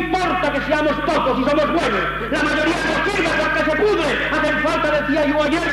importa que seamos pocos y somos buenos. La mayoría no sirve porque se pudre. Hacen falta, decía yo ayer,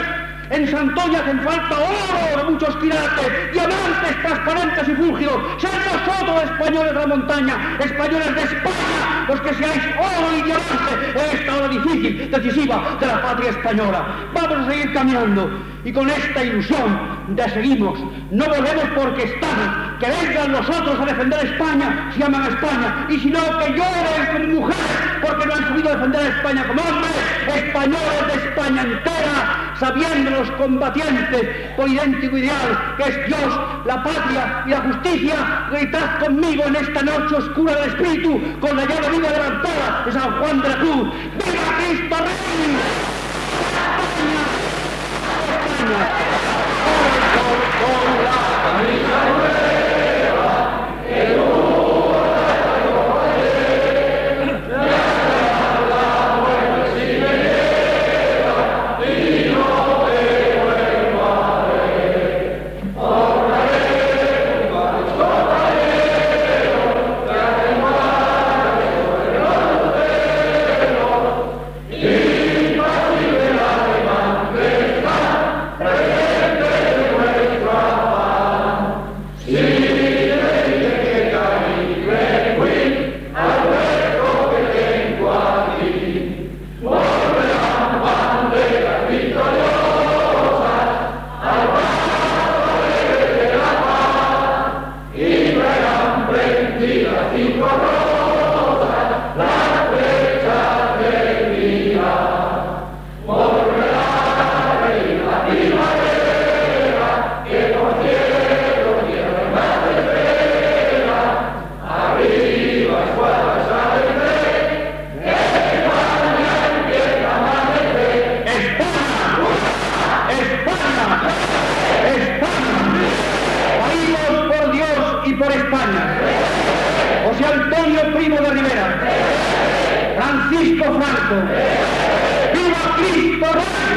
en Santoña hacen falta oro muchos quilates, diamantes transparentes y fúlgidos. Sed vosotros españoles de la montaña, españoles de España, los que seáis oro y diamante en esta hora difícil, decisiva de la patria española. Vamos a seguir caminando y con esta ilusión de seguimos. No volvemos porque están, que vengan los otros a defender España si aman a España, y si no, que lloren como mujeres porque no han sabido defender a España como hombres, españoles de España entera, sabiendo los combatientes por idéntico ideal, que es Dios, la patria y la justicia, gritad conmigo en esta noche oscura del espíritu, con la llave viva levantada de San Juan de la Cruz. ¡Viva Cristo Franco. ¡Viva Cristo